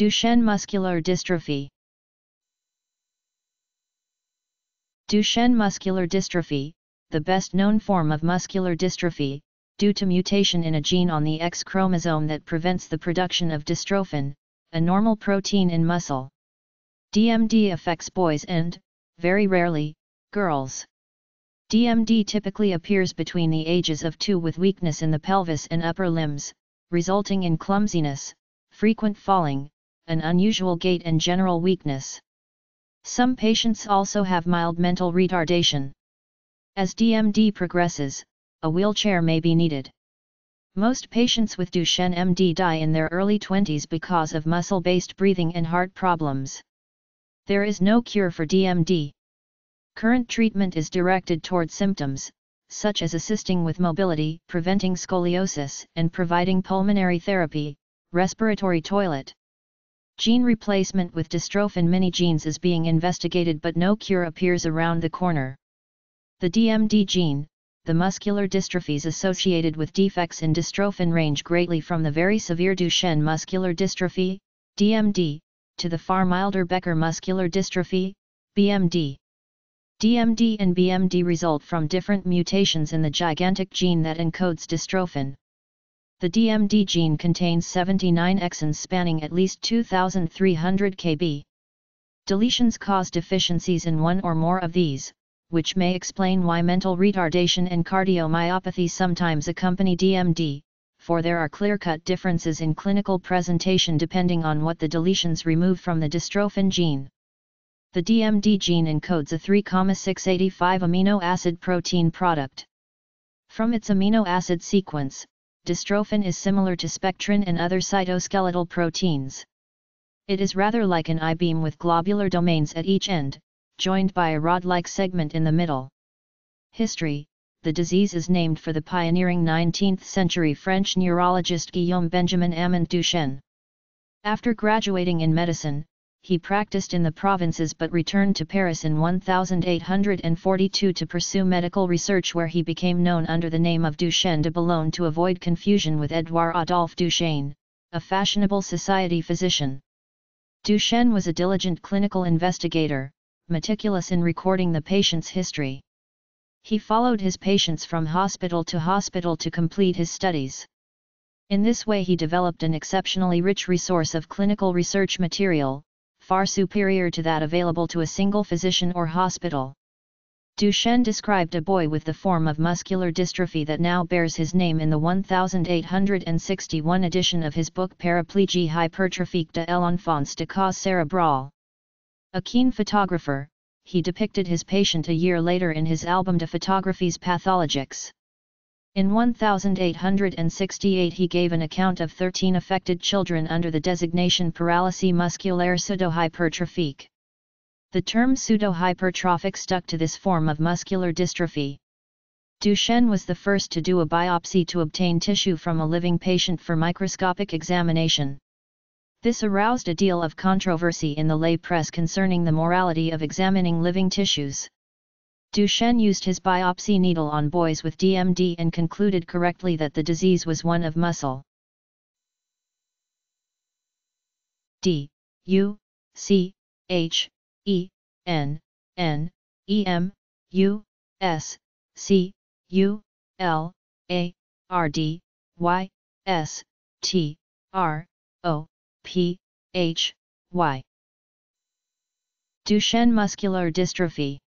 Duchenne muscular dystrophy Duchenne muscular dystrophy, the best known form of muscular dystrophy, due to mutation in a gene on the X chromosome that prevents the production of dystrophin, a normal protein in muscle. DMD affects boys and, very rarely, girls. DMD typically appears between the ages of 2 with weakness in the pelvis and upper limbs, resulting in clumsiness, frequent falling, an unusual gait and general weakness. Some patients also have mild mental retardation. As DMD progresses, a wheelchair may be needed. Most patients with Duchenne MD die in their early 20s because of muscle-based breathing and heart problems. There is no cure for DMD. Current treatment is directed toward symptoms, such as assisting with mobility, preventing scoliosis, and providing pulmonary therapy, respiratory toilet. Gene replacement with dystrophin mini genes is being investigated but no cure appears around the corner. The DMD gene, the muscular dystrophies associated with defects in dystrophin range greatly from the very severe Duchenne muscular dystrophy, DMD, to the far milder Becker muscular dystrophy, BMD. DMD and BMD result from different mutations in the gigantic gene that encodes dystrophin. The DMD gene contains 79 exons spanning at least 2300 kb. Deletions cause deficiencies in one or more of these, which may explain why mental retardation and cardiomyopathy sometimes accompany DMD, for there are clear-cut differences in clinical presentation depending on what the deletions remove from the dystrophin gene. The DMD gene encodes a 3,685 amino acid protein product. From its amino acid sequence, dystrophin is similar to spectrin and other cytoskeletal proteins. It is rather like an I-beam with globular domains at each end, joined by a rod-like segment in the middle. History the disease is named for the pioneering 19th-century French neurologist Guillaume Benjamin Amand Duchenne. After graduating in medicine, he practiced in the provinces but returned to Paris in 1842 to pursue medical research where he became known under the name of Duchenne de Boulogne to avoid confusion with Edouard Adolphe Duchesne, a fashionable society physician. Duchenne was a diligent clinical investigator, meticulous in recording the patient's history. He followed his patients from hospital to hospital to complete his studies. In this way he developed an exceptionally rich resource of clinical research material, far superior to that available to a single physician or hospital. Duchenne described a boy with the form of muscular dystrophy that now bears his name in the 1861 edition of his book Paraplégie hypertrophique de l'enfance de cause cérébrale. A keen photographer, he depicted his patient a year later in his album de photographies pathologiques. In 1868 he gave an account of 13 affected children under the designation paralysie musculaire pseudohypertrophique. The term pseudohypertrophic stuck to this form of muscular dystrophy. Duchenne was the first to do a biopsy to obtain tissue from a living patient for microscopic examination. This aroused a deal of controversy in the lay press concerning the morality of examining living tissues. Duchenne used his biopsy needle on boys with DMD and concluded correctly that the disease was one of muscle. D U C H E N N E M U S C U L A R D Y S T R O P, H, Y. Duchenne muscular dystrophy